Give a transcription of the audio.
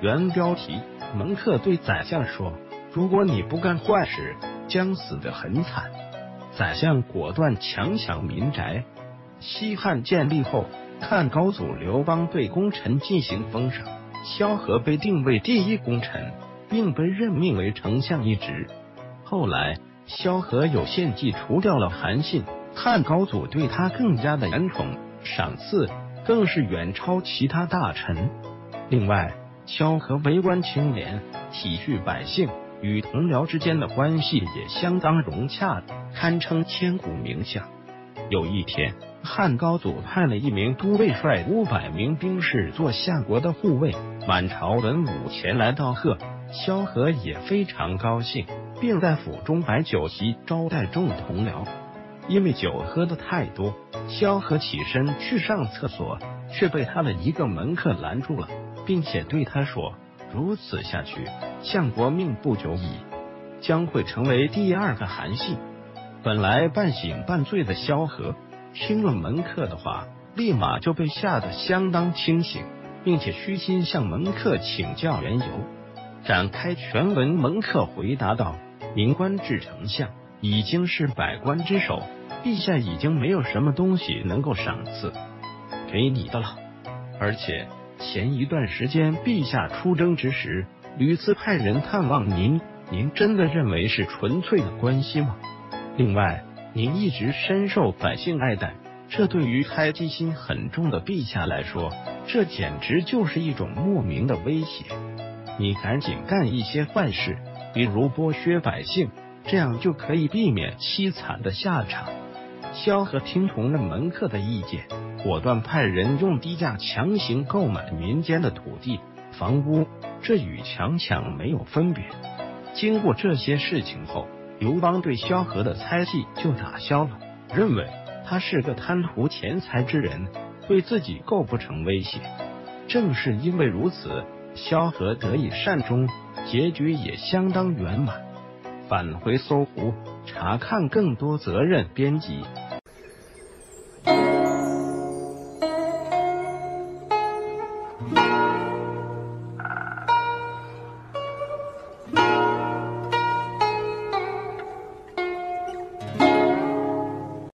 原标题：蒙克对宰相说：“如果你不干坏事，将死得很惨。”宰相果断强抢民宅。西汉建立后，汉高祖刘邦对功臣进行封赏，萧何被定为第一功臣，并被任命为丞相一职。后来，萧何有献计除掉了韩信，汉高祖对他更加的恩宠，赏赐更是远超其他大臣。另外，萧何为官清廉，体恤百姓，与同僚之间的关系也相当融洽，堪称千古名相。有一天，汉高祖派了一名都尉率五百名兵士做相国的护卫，满朝文武前来道贺，萧何也非常高兴，并在府中摆酒席招待众同僚。因为酒喝的太多，萧何起身去上厕所，却被他的一个门客拦住了。并且对他说：“如此下去，相国命不久矣，将会成为第二个韩信。”本来半醒半醉的萧何听了门客的话，立马就被吓得相当清醒，并且虚心向门客请教缘由。展开全文，门客回答道：“明官至丞相，已经是百官之首，陛下已经没有什么东西能够赏赐给你的了，而且。”前一段时间，陛下出征之时，屡次派人探望您，您真的认为是纯粹的关心吗？另外，您一直深受百姓爱戴，这对于猜忌心很重的陛下来说，这简直就是一种莫名的威胁。你赶紧干一些坏事，比如剥削百姓，这样就可以避免凄惨的下场。萧何听从了门客的意见。果断派人用低价强行购买民间的土地、房屋，这与强抢没有分别。经过这些事情后，刘邦对萧何的猜忌就打消了，认为他是个贪图钱财之人，对自己构不成威胁。正是因为如此，萧何得以善终，结局也相当圆满。返回搜狐，查看更多责任编辑。